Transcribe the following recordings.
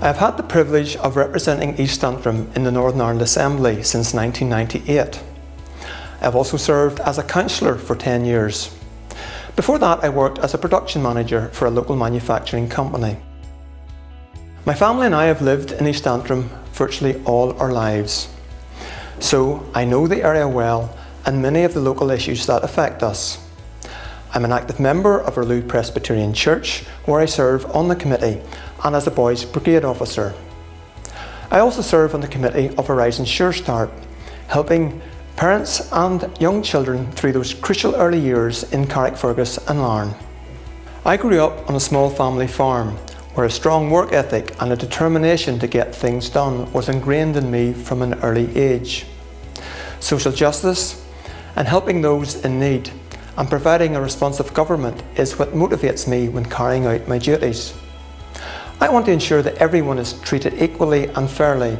I have had the privilege of representing East Antrim in the Northern Ireland Assembly since 1998. I have also served as a councillor for 10 years. Before that I worked as a production manager for a local manufacturing company. My family and I have lived in East Antrim virtually all our lives. So I know the area well and many of the local issues that affect us. I'm an active member of Lou Presbyterian Church where I serve on the committee and as a Boys Brigade officer. I also serve on the committee of Horizon Sure Start, helping parents and young children through those crucial early years in Carrickfergus and Larne. I grew up on a small family farm where a strong work ethic and a determination to get things done was ingrained in me from an early age. Social justice and helping those in need and providing a responsive government is what motivates me when carrying out my duties. I want to ensure that everyone is treated equally and fairly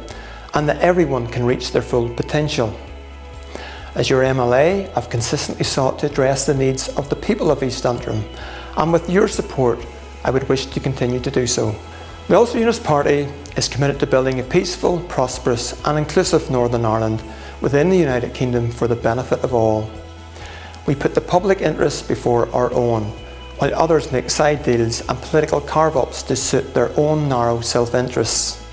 and that everyone can reach their full potential. As your MLA, I've consistently sought to address the needs of the people of East Antrim and with your support, I would wish to continue to do so. The Ulster Unionist Party is committed to building a peaceful, prosperous and inclusive Northern Ireland within the United Kingdom for the benefit of all. We put the public interest before our own while others make side deals and political carve-ups to suit their own narrow self-interests.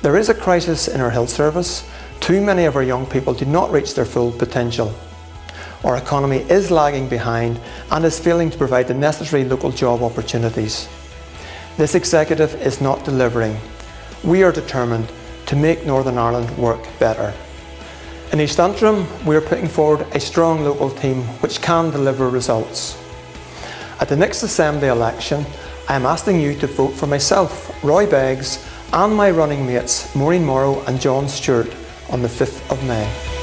There is a crisis in our health service. Too many of our young people do not reach their full potential. Our economy is lagging behind and is failing to provide the necessary local job opportunities. This executive is not delivering. We are determined to make Northern Ireland work better. In East Antrim, we are putting forward a strong local team which can deliver results. At the next Assembly election, I am asking you to vote for myself, Roy Beggs, and my running mates Maureen Morrow and John Stewart on the 5th of May.